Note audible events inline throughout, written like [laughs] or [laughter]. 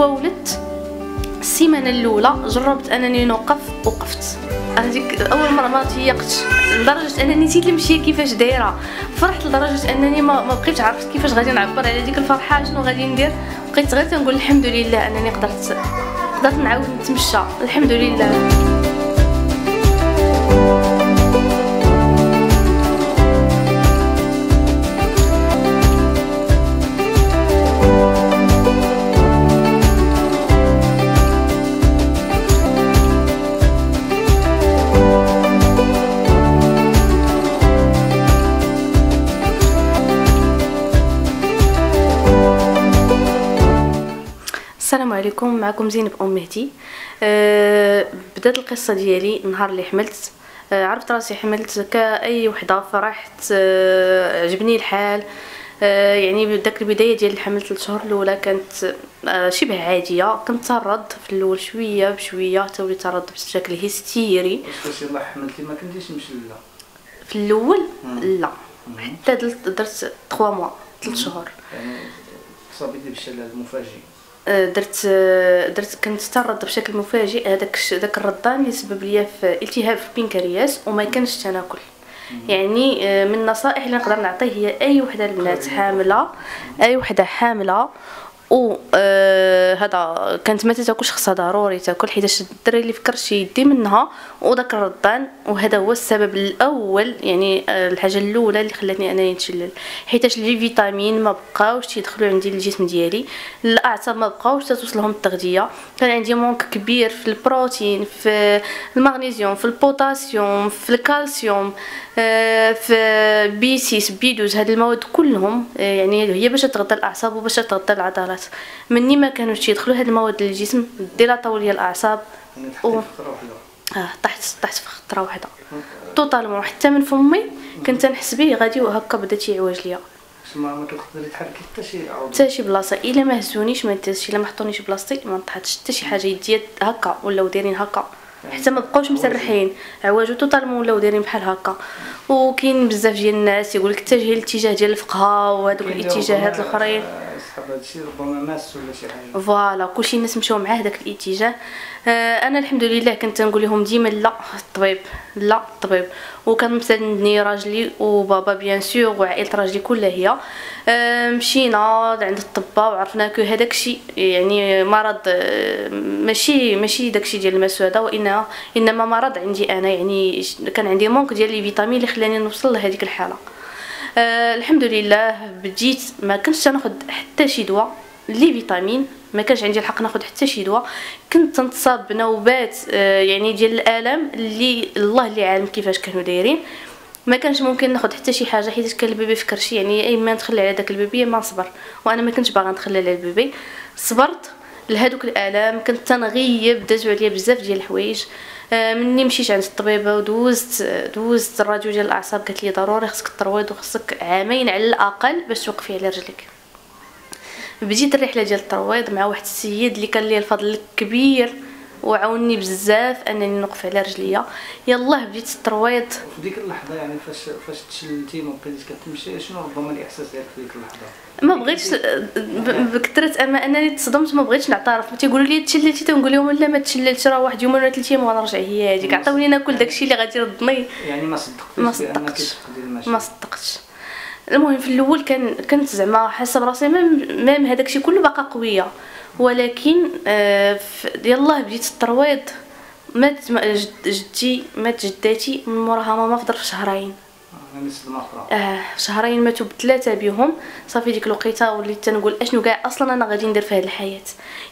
فولت. السيمانة الأولى جربت أنني نوقف وقفت. هذيك أول مرة ما تيقتش لدرجة أنني نسيت المشيه كيفاش دايرة. فرحت لدرجة أنني ما, ما عرفت كيفاش غادي نعبر على ديك الفرحة شنو غادي ندير. بقيت غير تنقول الحمد لله أنني قدرت قدرت نعاود نتمشى. الحمد لله. عليكم. معكم زينب أم مهدي. أه بدأت القصة ديالي نهار اللي حملت. أه عرفت راسي حملت كأي وحدة فرحت أه عجبني الحال. أه يعني داك البداية ديال الحمل 3 شهور الأولى كانت أه شبه عادية. كنت ترد في الأول شوية بشوية حتى وليت ترد بشكل هستيري. واش يلاه حملتي ما كنتيش مشلله في الأول لا. حتى درت 3 موا 3 شهور. يعني صابيتي بالشلل المفاجئ. درت درت كنت ترد بشكل مفاجئ هذاك داك الردان اللي سبب لي في التهاب في البنكرياس وما كانش تناكل. يعني من النصائح اللي نقدر نعطيه هي أي وحدة البنات حاملة أي وحدة حاملة و آه هذا كانت ما تاكلش خصها ضروري تاكل حيت الدري اللي فكرش يدي منها وداك الردان وهذا هو السبب الأول يعني آه الحاجة الأولى اللي خلاتني انني نتشلل. حيت les vitamines ما بقاوش تيدخلوا عندي للجسم ديالي الاعصاب ما بقاوش توصلهم التغذية. كان عندي manque كبير في البروتين في المغنيسيوم في البوتاسيوم في الكالسيوم آه في B 6 B 12 هاد المواد كلهم يعني هي باش تغذى الأعصاب وباش تغذى العضلات. مني ما كانوش تيدخلوا هاد المواد للجسم ديلاطاو ليا الأعصاب و... آه طحت طحت في خطره واحدة. totalement حتى من فمي كنت نحس به غادي وهكا بدا تيعوج ليا. ما ما كتقدري تحركي حتى شي حتى شي بلاصة. إلا ما هزونيش ما دازش إلا ما حطونيش بلاصتي ما نطحتش حتى شي حاجة يديا هكا ولاو دايرين هكا. حتى ما بقاوش مسرحين. عواجو totalement ولاو دايرين بحال هكا. وكاين بزاف ديال الناس يقول لك اتجهي الاتجاه ديال الفقهاء وهذوك الاتجاهات الأخرين. voilà كلشي الناس مشاو معاه داك الاتجاه. آه أنا الحمد لله كنت نقول لهم ديما لا الطبيب لا الطبيب. وكان مساندني راجلي وبابا bien sûr وعائلة راجلي كلها هي. آه مشينا عند الطباء وعرفنا que هذاك الشيء يعني مرض آه ماشي ماشي داكشي ديال المس هذا وانما إنما مرض عندي أنا يعني كان عندي manque ديال لي اللي خلاني نوصل لهذيك الحالة. آه الحمد لله بديت ما كنتش ناخذ حتى شي دواء les vitamines ما كانش عندي الحق ناخذ حتى شي دواء. كنت نتصاب بنوبات آه يعني ديال الالم اللي الله اللي عالم كيفاش كانوا دايرين. ما كانش ممكن ناخذ حتى شي حاجة حيت كان ال bébé في كرشي يعني أي ما ندخل على داك ال bébé ما نصبر. وأنا ما كنتش باغا ندخل على ال bébé. صبرت لهادوك الالام كنت تنغيب دازو عليا بزاف ديال الحوايج. مني مشيت عند الطبيبه ودوزت دوزت الراديو ديال الأعصاب قالت لي ضروري خصك ترويض وخصك عامين على الأقل باش توقفي على رجلك. بديت الرحلة ديال الترويض مع واحد السيد اللي كان ليه الفضل الكبير. وعاوني بزاف أنني نوقف على رجليا. يلاه بديت الترويض. في ديك اللحظة يعني فاش فاش تشللتي ما بقيتيش كتمشي شنو ربما الإحساس ديالك في ديك اللحظة؟ ما بغيتش بكثرة أما أنني تصدمت ما بغيتش نعترف. تيقولوا لي تشللتي تنقول لهم لا ما تشللتش راه واحد يومين ولا ثلاث أيام وغنرجع هي هذيك عطاوني ناكل داكشي اللي غادي يردني يعني ما صدقتيش ما صدقتش. ما صدقتش. المهم في الأول كان كنت زعما حاسة براسي ميم ميم هذاك الشيء كله باقا قوية. ولكن آه يلاه بديت الترويض مات جدتي مات جداتي من موراها ماما في ظرف شهرين. آه شهرين ماتوا بثلاثة بهم صافي ديك الوقيتة وليت تنقول أشنو كاع أصلا أنا غادي ندير في هذه الحياة.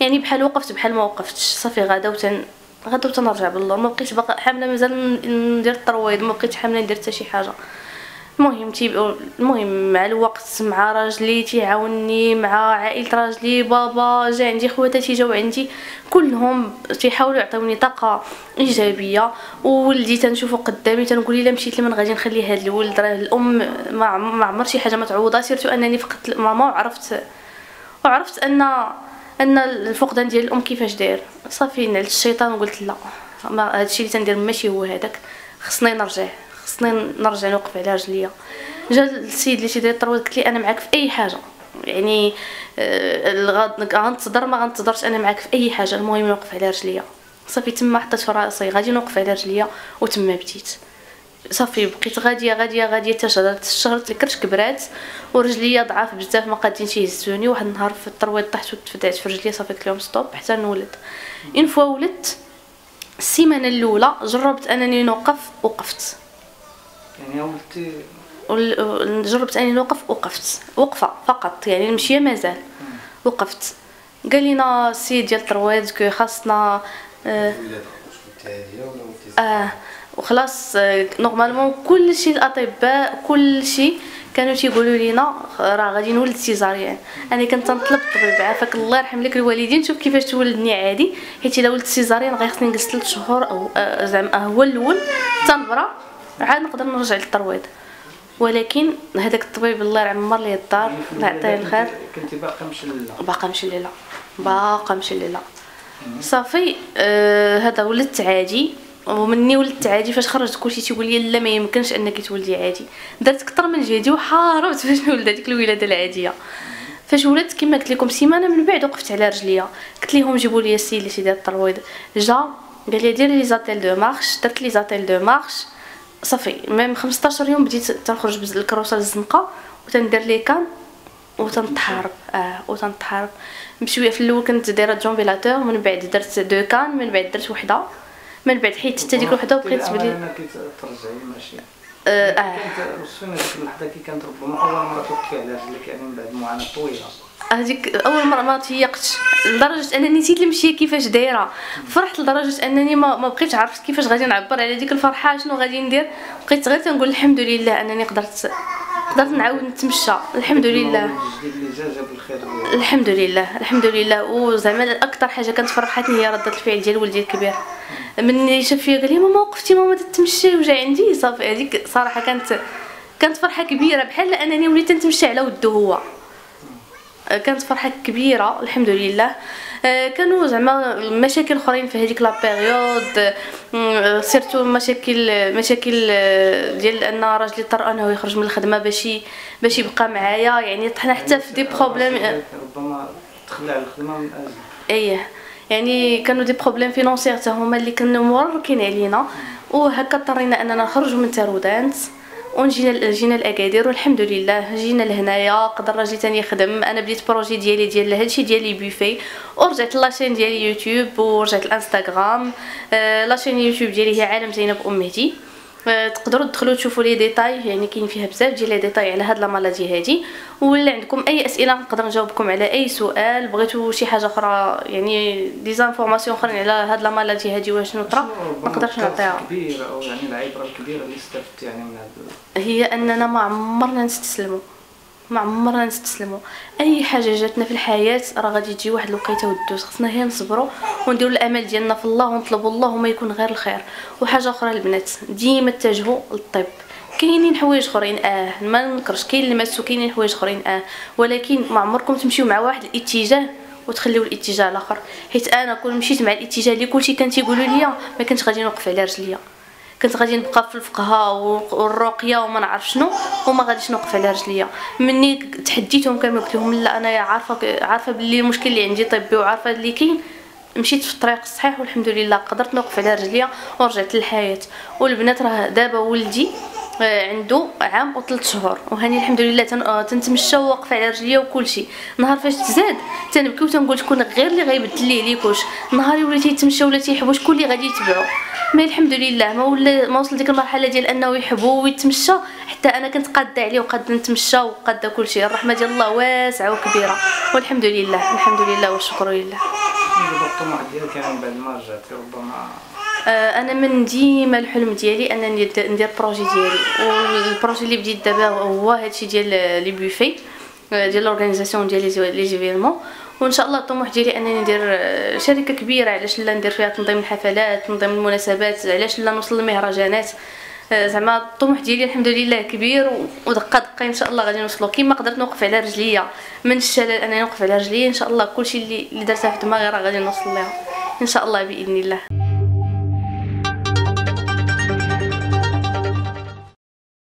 يعني بحال وقفت بحال ما وقفتش. صافي غدا وتن غدا وتنرجع بالله. ما بقيتش باقا حاملة مازال ندير الترويض ما بقيتش حاملة ندير حتى شي حاجة. المهم تي المهم مع الوقت مع راجلي تيعاونني مع عائلة راجلي بابا جا عندي خواتاتي جاو عندي كلهم تيحاولوا يعطيوني طاقة إيجابية. وولدي تنشوفو قدامي تنقول الا مشيت لمن غادي نخلي هذا الولد راه الأم ما, عمر شي حاجة ما تعوضها surtout أنني فقدت ماما وعرفت وعرفت ان أن الفقدان ديال الأم كيفاش داير. صافي نعلت الشيطان وقلت لا هادشي اللي تندير ماشي هو هذاك خصني نرجع. خصني نرجع نوقف على رجليا. جا السيد اللي تيدير الترويض قلت لي أنا معاك في أي حاجة. يعني آه، الغاد- غنتظر ما غنتظرش أنا معاك في أي حاجة. المهم نوقف على رجليا. صافي تما حطيت راسي. غادي نوقف على رجليا وتما بديت. صافي بقيت غادية غادية غادية. حتى شهرت الشهرت الكرش كبرات ورجليا ضعاف بزاف. ما قادينش يهزوني. واحد النهار في الترويض طحت وتفدعت في رجليا. صافي لهم stop. حتى نولد. une fois ولدت السيمانة الأولى جربت أنني نوقف وقفت. يعني ولدتي ول- جربت أني نوقف وقفت. وقفه فقط يعني المشيه مازال. وقفت. قال لنا السيد ديال الترويض que خاصنا آه آه وخلاص آه، normalement كل شيء الأطباء كل شيء كانوا تيقولوا لينا راه غادي نولد césarienne أنا كنت تنطلب الطبيب عافاك الله يرحم لك الوالدين. شوف كيفاش تولدني عادي. حيت إلا ولدت سيزاريان غيخصني نجلس 3 شهور أو آه، زعما هو الأول. تنبرا عاد نقدر نرجع للترويض. ولكن هذاك الطبيب الله يعمر ليه الدار الله يعطيه الخير. كنت- باقا مشلله باقا مشلله باقا مشلله صافي آه هذا ولدت عادي. ومني ولدت عادي فاش خرجت كلشي تيقول لي لا ما يمكنش أنك تولدي عادي. درت أكثر من جهدي وحاربت [laughs] باش نولد هذيك الولادة العادية. فاش ولدت كما قلت لكم سيمانة من بعد وقفت على رجليا. قلت لهم جيبوا لي السيد اللي تيدير الترويض. جا قال لي ديري les attelles de marche. درت les attelles de marche. صافي même 15 يوم بديت تنخرج بز- الكروسة الزنقة وتندير les cannes وتنتحارب آه وتنتحارب بشوية في الأول كنت دايرة déambulateur من بعد درت deux cannes من بعد درت وحدة من بعد حيت حتى ديك الوحدة وبقيت ترجعي ماشي. آه. كانت وصفينا ديك اللحظة كي كانت ربما أول مرة توقفي على رجلك يعني من بعد معاناة طويلة. هذيك أول مرة ما تيقتش لدرجة أنني نسيت المشية كيفاش دايرة. فرحت لدرجة أنني ما, ما بقيتش عرفت كيفاش غادي نعبر على ديك الفرحة شنو غادي ندير. بقيت غير تنقول الحمد لله أنني قدرت قدرت نعاود نتمشى. الحمد لله. الحمد لله الحمد لله وزعما أكثر حاجة كانت فرحتني هي ردة الفعل ديال ولدي الكبير. مني شاف فيا قال لي ماما وقفتي ماما تتمشي وجا عندي. صافي هذيك صراحة كانت كانت فرحة كبيرة بحال أنني وليت نتمشى على ودو هو. كانت فرحة كبيرة الحمد لله كانوا زعما مشاكل اخرين في هذيك la période آه، surtout مشاكل مشاكل آه، ديال أن راجلي اضطر أنه يخرج من الخدمة باش باش يبقى معايا يعني طحنا حتى في des problèmes ربما تخلى على الخدمة من أجل. إيه يعني كانوا des problèmes financiers حتى هما اللي كانوا مركين علينا. وهكا اضطرينا أننا نخرجوا من تارودانت ونجينا جينا لاكادير والحمد لله جينا لهنايا قدر راجلي تاني يخدم. أنا بديت projet ديالي ديال هادشي ديالي بوفي ورجعت la chaîne ديالي يوتيوب ورجعت الانستغرام. آه la chaîne YouTube ديالي هي عالم زينب ام مهدي تقدروا تدخلوا تشوفوا les détails يعني كاين فيها بزاف ديال les détails على هاد la maladie هادي. ولا عندكم أي أسئلة نقدر نجاوبكم على أي سؤال. بغيتوا شي حاجة أخرى يعني des informations أخرين على هاد la maladie هادي واش نطرا ما نقدرش نعطيها. الكبير أو يعني العبرة الكبيرة اللي استفدت يعني من هذا هي أننا ما عمرنا نستسلموا ما عمرنا نستسلموا. أي حاجة جاتنا في الحياة راه غادي تجي واحد الوقيتة ودوز خصنا هي نصبروا ونديروا الامل ديالنا في الله ونطلبوا الله وما يكون غير الخير. وحاجة أخرى البنات ديما اتجهوا للطب. كاينين حوايج أخرين آه ما ننكرش. كاين المس وكاينين حوايج أخرين آه. ولكن ما عمركم تمشيو مع واحد الاتجاه وتخليو الاتجاه الآخر. حيت أنا كون مشيت مع الاتجاه اللي كلشي كان تيقولوا ليا ما كنتش غادي نوقف على رجليا. كنت غادي نبقى في الفقهاء والرقية وما نعرف شنو وما غاديش نوقف على رجليا. مني تحديتهم كانوا قلت لهم لا أنا عارفة عارفة باللي المشكل اللي عندي طبي وعارفة اللي كاين. مشيت في الطريق الصحيح والحمد لله قدرت نوقف على رجليا ورجعت للحياة. والبنات راه دابا ولدي عنده عام وثلاث شهور. وهاني الحمد لله. آه، تنتمشى وواقفه على رجليا وكل شيء نهار فاش تزاد تنبكي وتنقول شكون غير اللي غيبدل ليه ليكوش نهار ولا تيتمشى ولا تيحبوا شكون اللي غادي يتبعو. ما الحمد لله ما ولا ما وصل ديك المرحلة ديال أنه يحبو ويتمشى حتى أنا كنت قادة عليه وقاده نتمشى وقادة كل شيء الرحمة ديال الله واسعة وكبيرة. والحمد لله الحمد لله والشكر لله. الطموح ديالك يعني بعد ما رجعتي ربما آه، أنا من ديما الحلم ديالي أنني ند- ندير projet ديالي. وال projet اللي بديت دابا هو هادشي ديال les buffets آه، ديال l'organisation ديال les événements وإن شاء الله الطموح ديالي أنني ندير آه، شركة كبيرة علاش لا ندير فيها تنظيم الحفلات تنظيم المناسبات علاش لا نوصل للمهرجانات. آه، زعما الطموح ديالي الحمد لله كبير ودقة دقة إن شاء الله غادي نوصلو. كيما قدرت نوقف على رجليا من الشلل أنني نوقف على رجليا إن شاء الله كلشي اللي اللي درته في دماغي راه غادي نوصل ليها إن شاء الله بإذن الله.